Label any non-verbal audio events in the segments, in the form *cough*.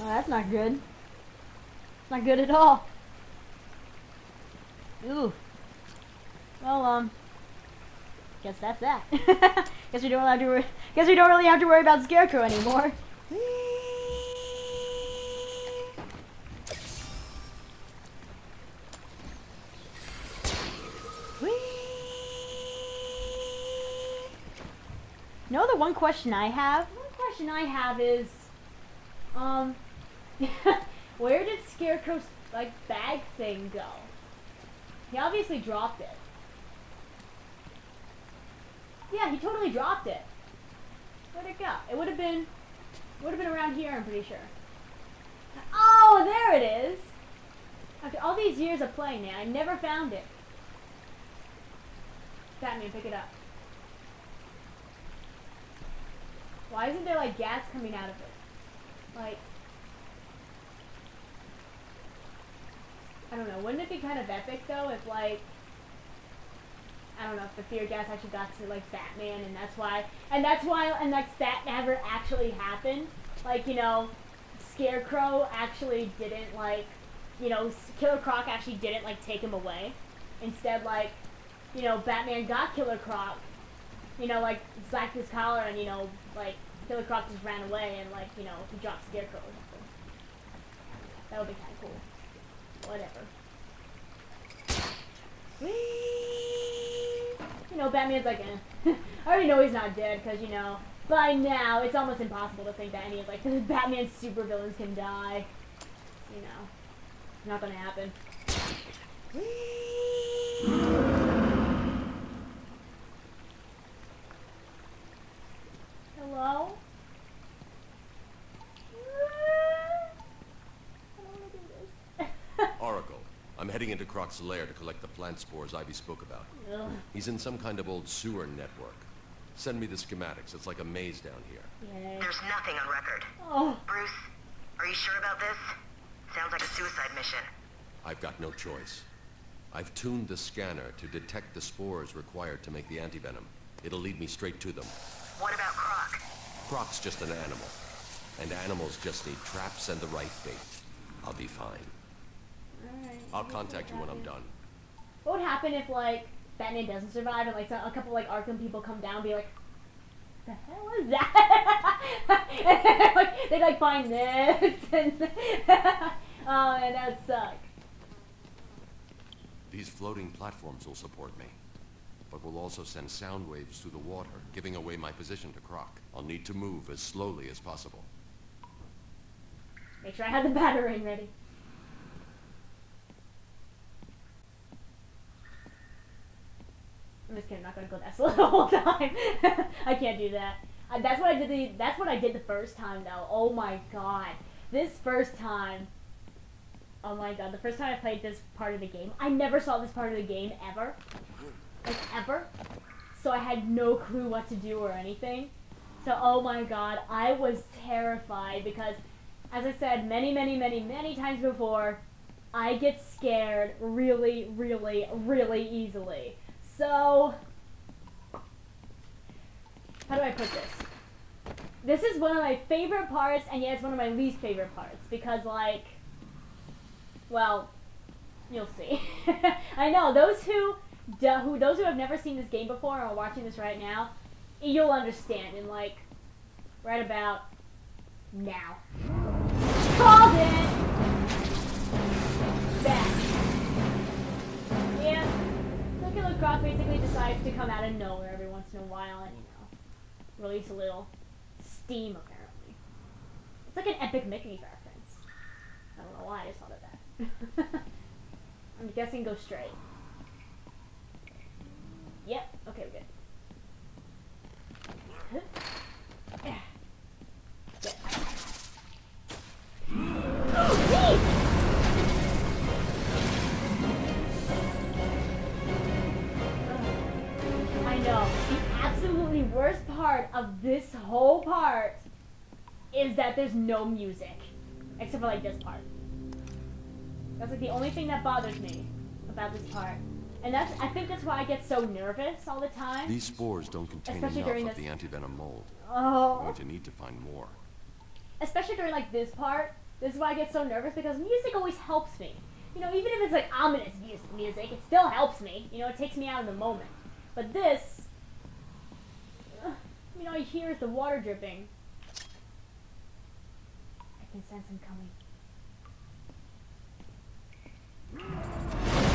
Oh, that's not good. It's not good at all. Ooh. Well, um. Guess that's that. *laughs* guess we don't have to. Guess we don't really have to worry about Scarecrow anymore. No, the one question I have, one question I have is, um, *laughs* where did Scarecrow's like bag thing go? He obviously dropped it. Yeah, he totally dropped it. Where'd it go? It would have been, would have been around here. I'm pretty sure. Oh, there it is. After all these years of playing it, I never found it. Batman, pick it up. Why isn't there like gas coming out of it? Like, I don't know. Wouldn't it be kind of epic though if like, I don't know, if the fear gas actually got to like Batman and that's why, and that's why, and that's that never actually happened. Like, you know, Scarecrow actually didn't like, you know, Killer Croc actually didn't like take him away. Instead, like, you know, Batman got Killer Croc you know, like slacked his collar and you know, like Killer Croc just ran away and like you know he dropped Scarecrow. That would be kind of cool. Whatever. You know, Batman's like, eh. *laughs* I already know he's not dead because you know by now it's almost impossible to think that any of like *laughs* the Batman supervillains can die. You know, not gonna happen. Whee! Hello? Oracle, I'm heading into Croc's lair to collect the plant spores Ivy spoke about. Ugh. He's in some kind of old sewer network. Send me the schematics. It's like a maze down here. Yay. There's nothing on record. Oh, Bruce, are you sure about this? Sounds like a suicide mission. I've got no choice. I've tuned the scanner to detect the spores required to make the antivenom. It'll lead me straight to them. What about Croc? Croc's just an animal. And animals just need traps and the right bait. I'll be fine. I'll contact you when I'm done. What would happen if like Batman doesn't survive and like so- a couple like Arkham people come down and be like, the hell is that? *laughs* like, they'd like find this *laughs* and *laughs* oh man, that would suck. These floating platforms will support me. But will also send sound waves through the water, giving away my position to Croc. I'll need to move as slowly as possible. Make sure I have the batarang ready. I'm just kidding. I'm not gonna go that *laughs* slow the whole time. *laughs* I can't do that. Uh, that's what I did. The, that's what I did the first time, though. Oh my god, this first time. Oh my god, the first time I played this part of the game, I never saw this part of the game ever, like ever. So I had no clue what to do or anything. So oh my god, I was terrified because, as I said many, many, many, many times before, I get scared really, really, really easily. So, how do I put this? This is one of my favorite parts, and yet it's one of my least favorite parts because, like, well, you'll see. *laughs* I know those who, who those who have never seen this game before and are watching this right now, you'll understand in like right about now. Called it. Back. Yeah. So basically decides to come out of nowhere every once in a while and you know release a little steam apparently. It's like an epic Mickey reference. I don't know why I just thought of that. *laughs* I'm guessing go straight. Yep. Okay, we're good. *gasps* Yeah. Yeah. *gasps* Oh, I worst part of this whole part is that there's no music. Except for like this part. That's like the only thing that bothers me about this part. And that's I think that's why I get so nervous all the time. These spores don't contain Especially enough during of this- the antivenom mold. Oh. going to need to find more. especially during like this part This is why I get so nervous because music always helps me. You know, even if it's like ominous music, music, it still helps me. You know, it takes me out of the moment. But this, you know, I hear the water dripping. I can sense him coming.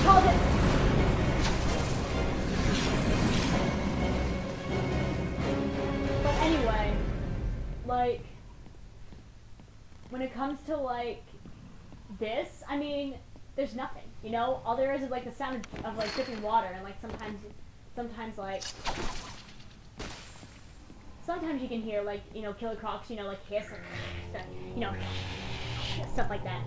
Called it. But anyway, like, when it comes to like this, I mean, there's nothing. You know, all there is is like the sound of, of like dripping water, and like sometimes, sometimes like, sometimes you can hear like you know killer crocs, you know, like hiss and stuff, you know, stuff like that.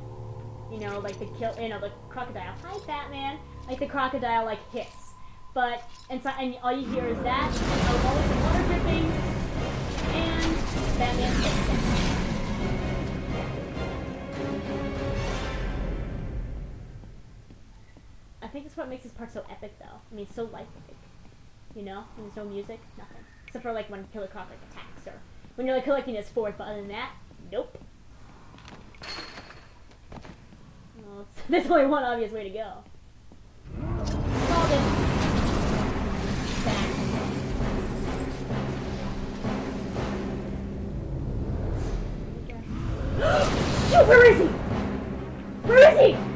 You know, like the kill, you know, the crocodile. Hi, Batman. Like the crocodile, like hiss. But and so and all you hear is that, and always the water dripping, and Batman. I think that's what makes this part so epic, though. I mean, so lifelike. You know, when there's no music, nothing. Except for like when Killer Croc like attacks, or when you're like collecting his fourth. But other than that, nope. Well, *laughs* there's only one obvious way to go. Shoot, *gasps* *gasps* where is he? *gasps* Where is he?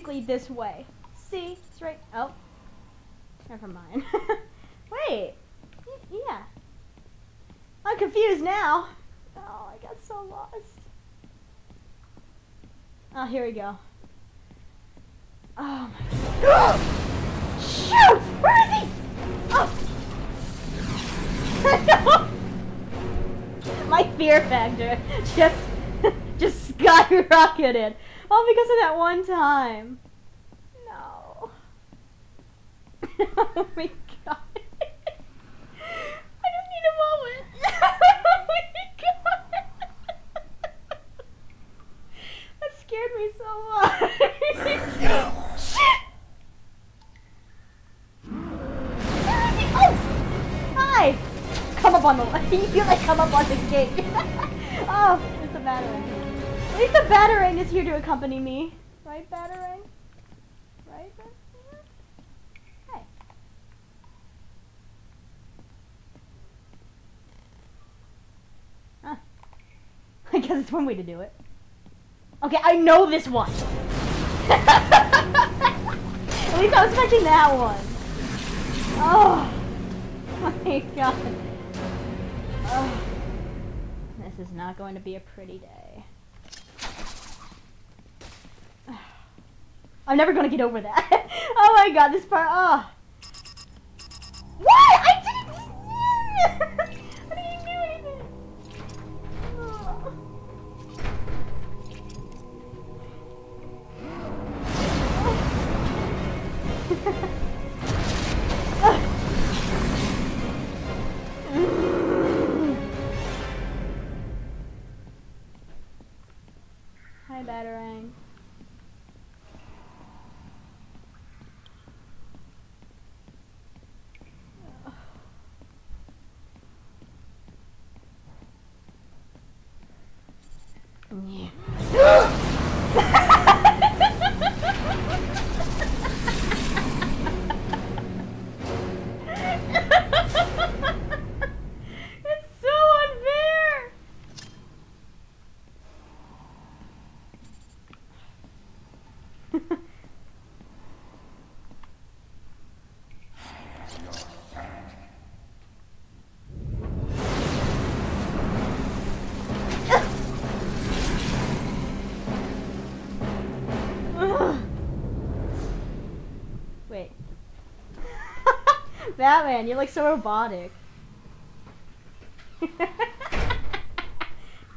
Practically this way. See? It's right. Oh. Never mind. *laughs* Wait. Yeah. I'm confused now. Oh, I got so lost. Oh, here we go. Oh my god. Shoot! Where is he? Oh! *laughs* my fear factor *laughs* just just skyrocketed. All because of that one time. No. *laughs* oh my god. I just need a moment. *laughs* oh my god. That scared me so much. Shit! Where is he? Oh! Hi! Come up on the *laughs* you like come up on the gate. oh, it's the batarang. At least the batarang is here to accompany me. Right, batarang? Right? Batarang? Hi. Huh. I guess it's one way to do it. Okay, I know this one. *laughs* At least I was expecting that one. Oh my god. Oh. This is not going to be a pretty day. I'm never to get over that. *laughs* oh my god, this part. Oh. What? I didn't. *laughs* I didn't do anything. Oh. *laughs* Hi, Batarang. Batman, you're like so robotic.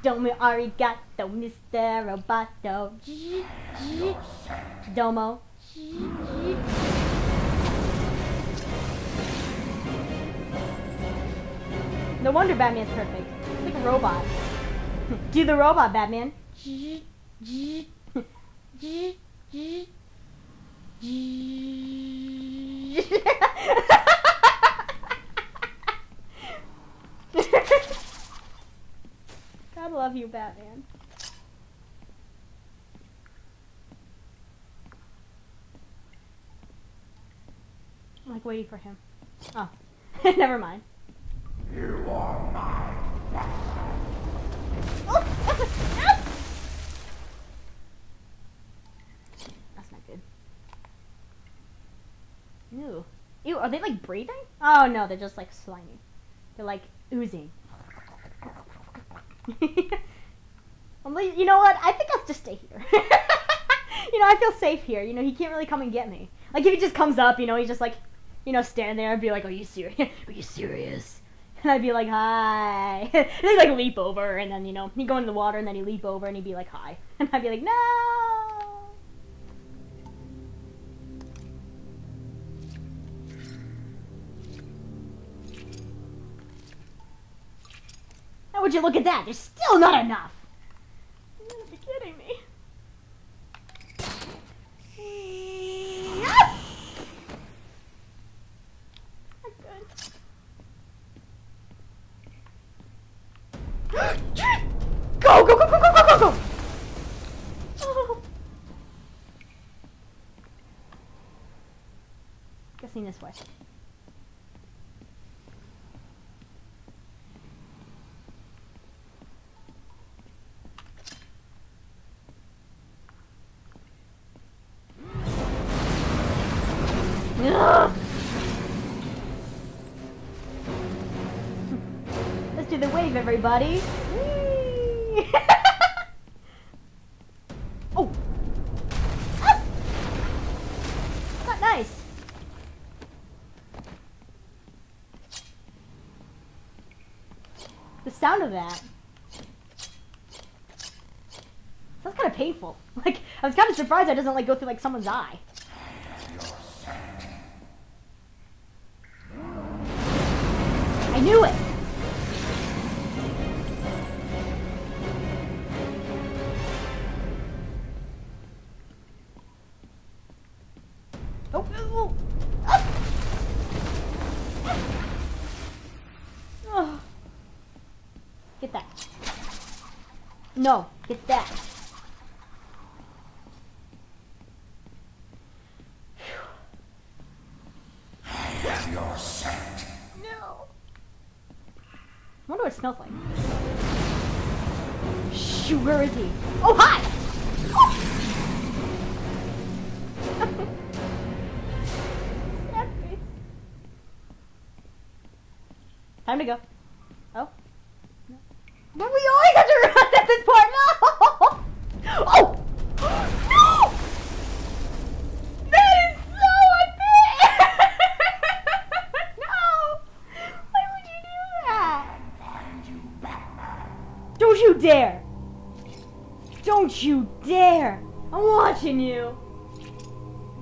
Domo arigato, Mr. Roboto. *laughs* Domo. No wonder Batman's perfect. It's like a robot. *laughs* Do the robot, Batman. *laughs* *laughs* God love you, Batman. I'm like waiting for him. Oh, *laughs* never mind. You are mine. *laughs* Oh, That's not good. Ew. Ew, are they like breathing? Oh no, they're just like slimy. They're like oozing. *laughs* You know what? I think I'll just stay here. *laughs* you know, I feel safe here. You know, he can't really come and get me. Like if he just comes up, you know, he's just like, you know, stand there and be like, "Are you serious? *laughs* Are you serious?" And I'd be like, "Hi." and he'd like leap over, and then you know, he'd go into the water, and then he'd leap over, and he'd be like, "Hi," and I'd be like, "No." Would you look at that? There's still not enough. You gotta be kidding me. Ah! Not good. *gasps* Go, go, go, go, go, go, go, go! Oh. Guessing this way. Let's the wave, everybody. *laughs* Oh. Ah! Not nice. The sound of that. That's kind of painful. *laughs* Like, I was kind of surprised that doesn't like go through like someone's eye. I knew it. Get that. No, get that. Your scent. No. I wonder what it smells like. Shoo, where is he? Oh, hi! *laughs* Sad. Time to go. Oh. No. But we always have to run at this point. No! Oh! No! That is so unfair! no! Why would you do that? Find you, Batman. Don't you dare! Don't you dare! I'm watching you!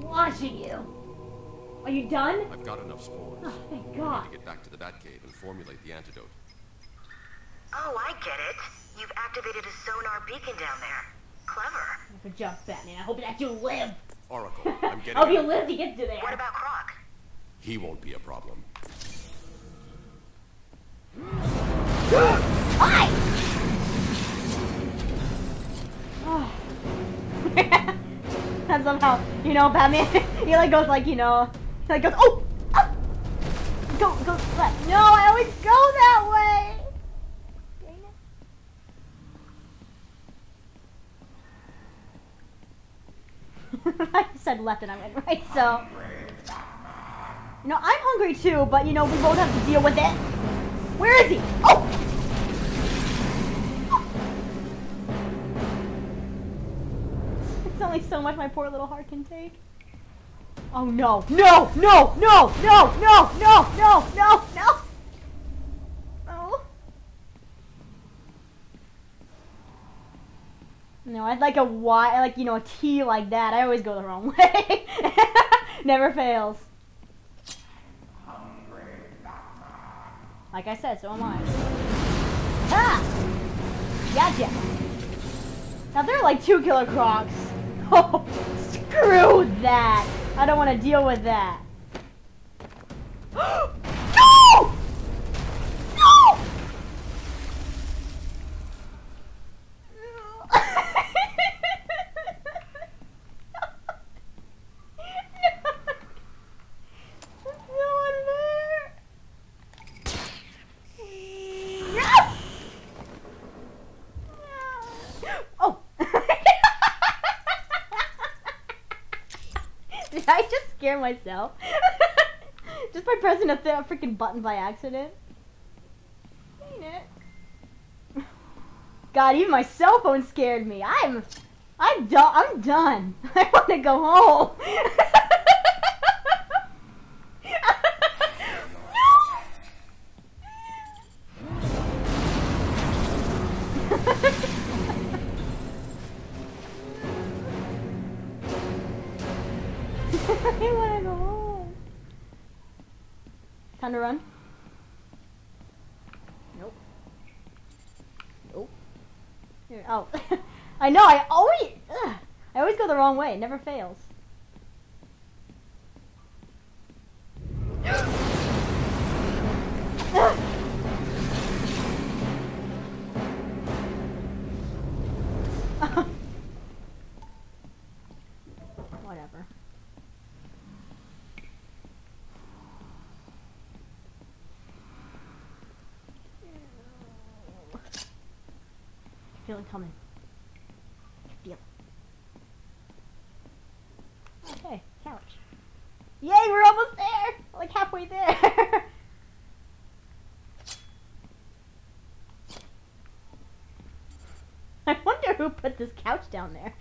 watching you! Are you done? I've got enough spores. Oh, thank I God. need to get back to the Batcave and formulate the antidote. Oh, I get it. You've activated a sonar beacon down there. Clever. Good job, Batman. I hope that you live. Oracle, *laughs* I'm I getting. hope you out. live to get to there. What about Croc? He won't be a problem. Hi! *laughs* Oh. and somehow, you know, Batman, *laughs* he like goes like, you know, he like goes, oh! ah! Go, go left. No, I always go that way! *laughs* I said left and I went right, so. You know, I'm hungry too, but you know, we both have to deal with it. Where is he? Oh! Only so much my poor little heart can take. Oh no, no, no, no, no, no, no, no, no, no. Oh. No, I'd like a Y, like, you know, a T like that. I always go the wrong *laughs* way. Never fails. Like I said, so am I. Ah! Gotcha! Now there are like two killer crocs. *laughs* Screw that! I don't want to deal with that. no! No! That's so unfair. Yes! Oh! Did I just scare myself? *laughs* just by pressing a th- freaking button by accident? Ain't it? *sighs* God, even my cell phone scared me. I'm, I'm done. I'm done. *laughs* I want to go home. *laughs* Time to run. Nope. Nope. Here, oh. *laughs* I know, I always, ugh, I always go the wrong way. It never fails. Feel it coming. I feel it. Okay, couch. Yay, we're almost there! Like halfway there! *laughs* I wonder who put this couch down there.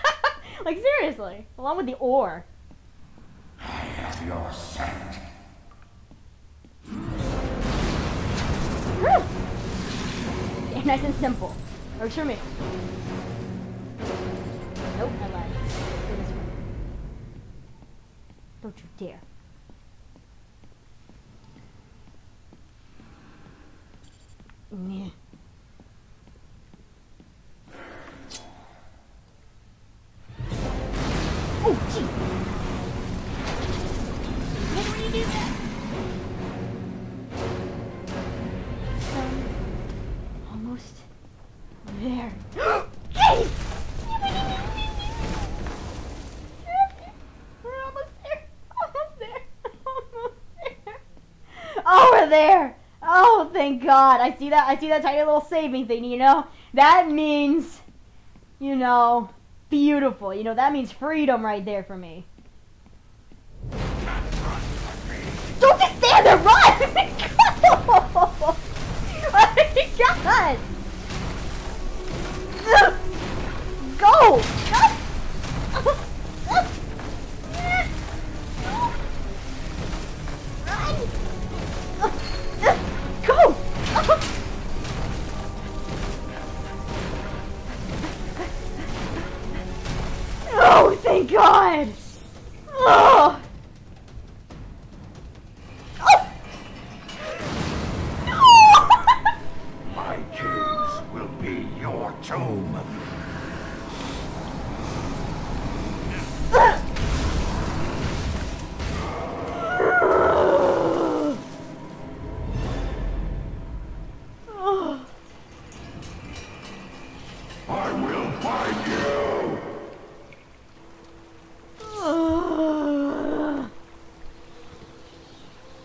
*laughs* like, seriously. Along with the ore. I have your scent. *sighs* Nice and simple. Works for me. Nope, I lied. This way. Don't you dare. Nyeh. God. I see that. I see that tiny little saving thing. You know, that means, you know, beautiful. You know, that means freedom right there for me. Don't just stand there. Run! *laughs* Oh *laughs* Go! Oh! Go! Run! Find you.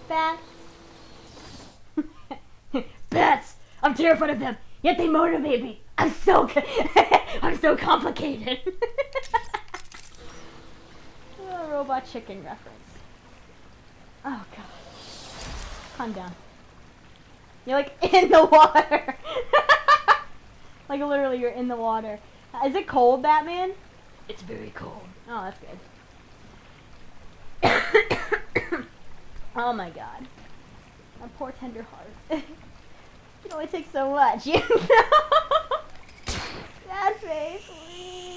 Bats. *laughs* Bats! I'm terrified of them, yet they motivate me. I'm so, *laughs* I'm so complicated. *laughs* A robot chicken reference. Oh god. Calm down. You're like in the water. like literally, you're in the water. Is it cold, Batman? It's very cold. Oh, that's good. *coughs* oh my god. My poor tender heart. *laughs* it only takes so much, *laughs* you know? *laughs* Sad face, please.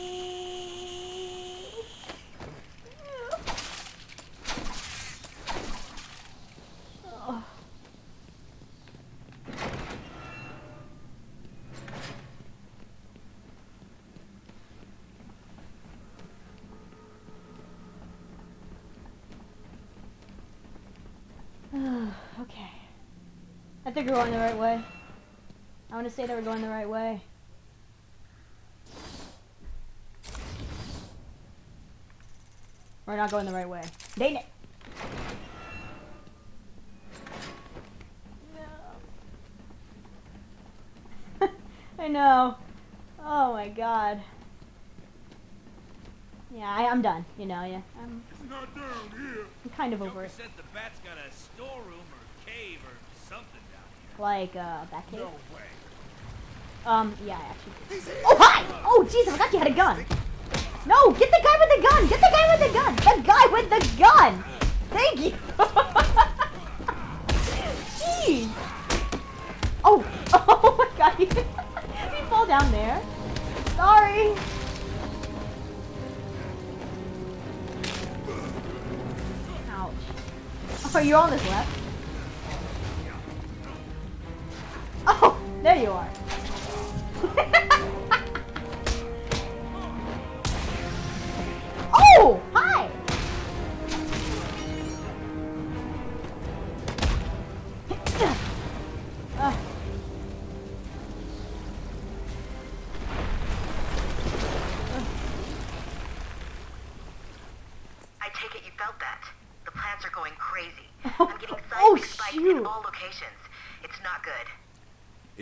Think we're going the right way. I want to say that we're going the right way. We're not going the right way. Dang it! No. *laughs* I know. Oh my god. Yeah, I, I'm done. You know, yeah. I'm, Not down here. I'm kind of over it. said the bat's got a storeroom or cave or something. Like, uh, that cave. No. Um, yeah, I actually. Oh, hi! Oh, jeez, I forgot you had a gun. No, get the guy with the gun! Get the guy with the gun! The guy with the gun! Thank you! *laughs* jeez! Oh, *laughs* oh my god, you, *laughs* you fall down there. Sorry. Ouch. Oh, you're on this left? Oh, there you are. *laughs* oh, hi. I take it you felt that. The plants are going crazy. *laughs* I'm getting oh, spikes shoot. in all locations. It's not good.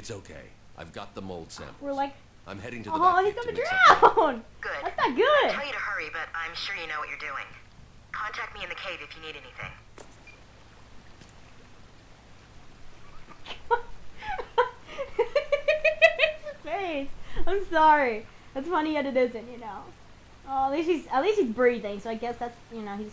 It's okay. I've got the mold sample. We're like, I'm heading to the oh, back he's cave to gonna make some- drown. Good. That's not good. I tell you to hurry, but I'm sure you know what you're doing. Contact me in the cave if you need anything. *laughs* His face. I'm sorry. That's funny yet it isn't, you know. Oh, at least he's at least he's breathing, so I guess that's you know he's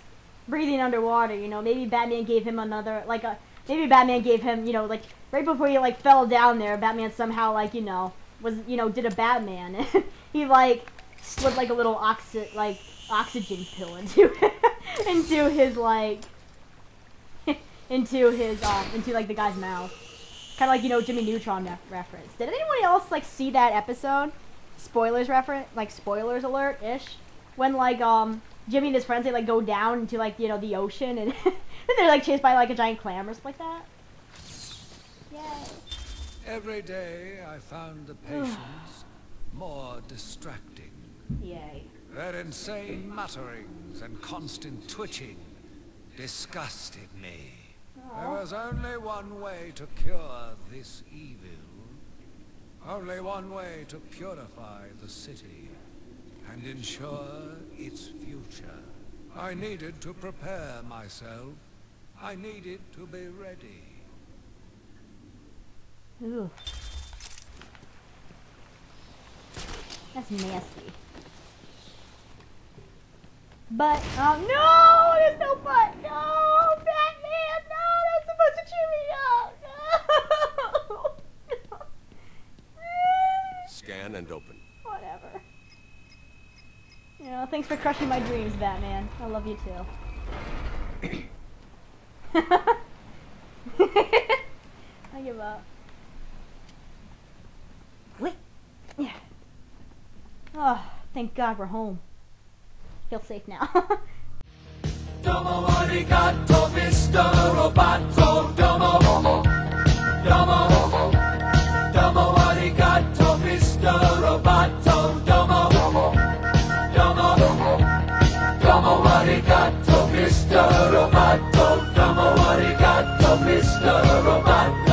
breathing underwater. You know, maybe Batman gave him another like a maybe Batman gave him you know like right before he like fell down there, Batman somehow like you know was you know did a Batman. *laughs* he like slipped like a little oxy like oxygen pill into *laughs* into his like *laughs* into his um into like the guy's mouth. Kind of like you know Jimmy Neutron ref- reference. Did anyone else like see that episode? Spoilers reference, like spoilers alert ish. When like um Jimmy and his friends they like go down into like you know the ocean and they're like chased by like a giant clam or something like that. Yay! Every day I found the patients more distracting. Yay! Their insane mutterings and constant twitching disgusted me. There was only one way to cure this evil. Only one way to purify the city and ensure its future. I needed to prepare myself. I needed to be ready. Ooh. That's nasty. But, um, no! There's no but! No! Batman! No! That's supposed to cheer me up! No! *laughs* Scan and open. Whatever. You know, thanks for crushing my dreams, Batman. I love you too. *clears throat* I give up. Wait. Yeah. Oh, thank God we're home. Feel safe now. *laughs* Mamma, what he got, the Mr. Robot?